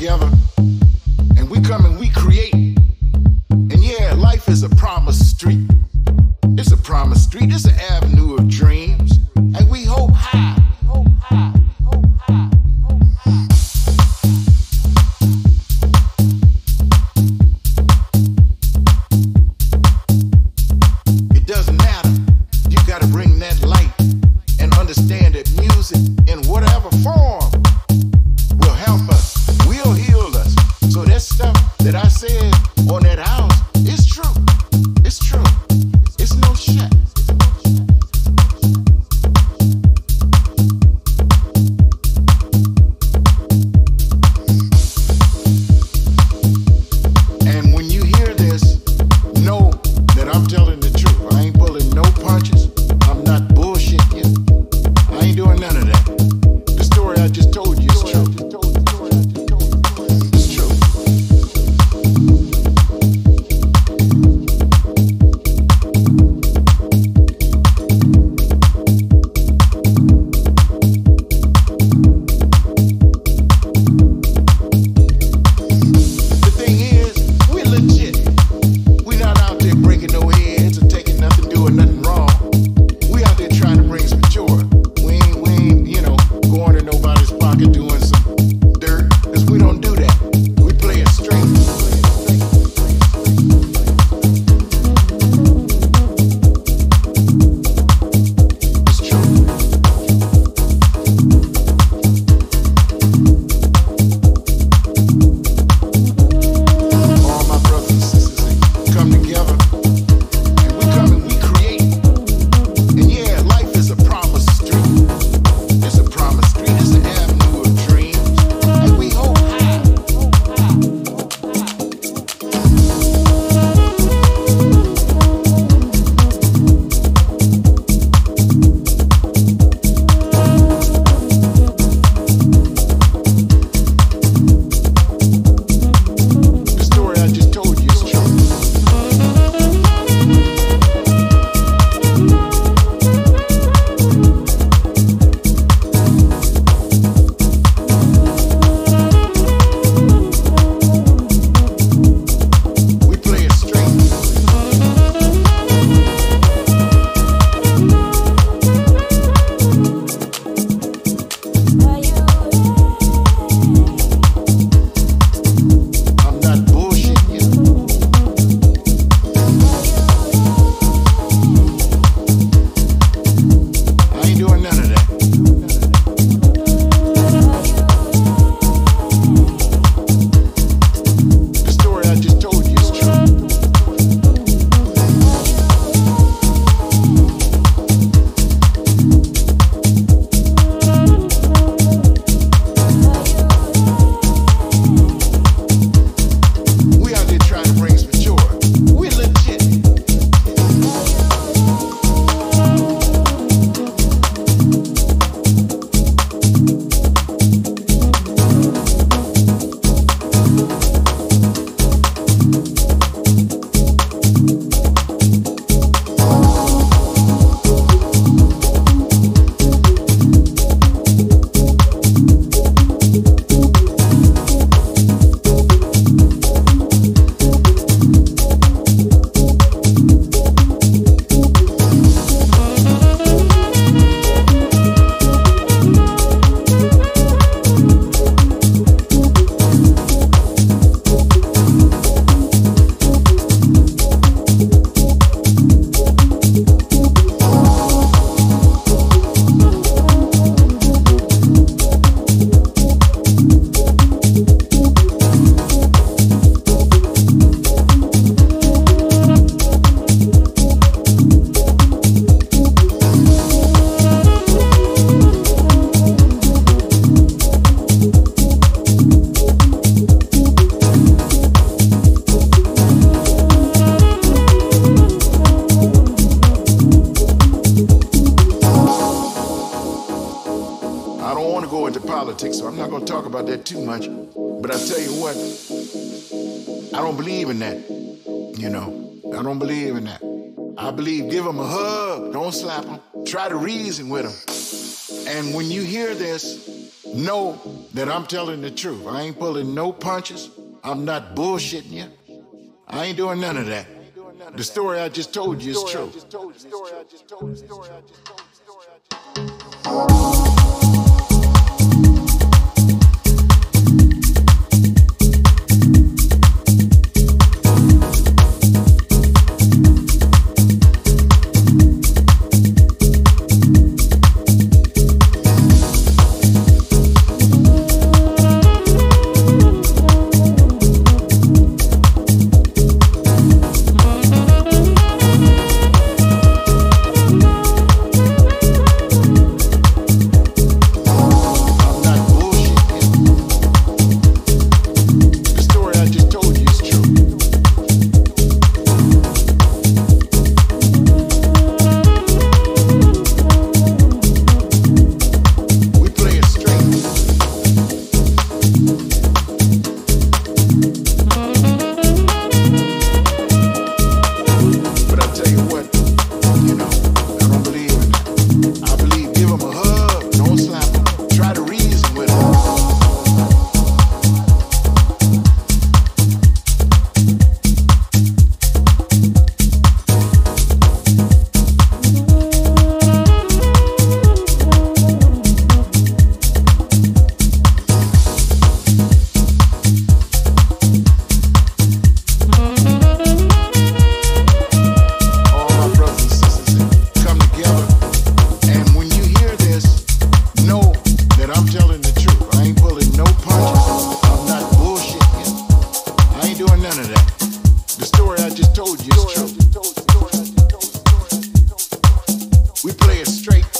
together about that too much. But I tell you what, I don't believe in that. You know, I don't believe in that. I believe give them a hug, don't slap them. Try to reason with them. And when you hear this, know that I'm telling the truth. I ain't pulling no punches. I'm not bullshitting you. I ain't doing none of that. The story I just told you is true. Play it straight.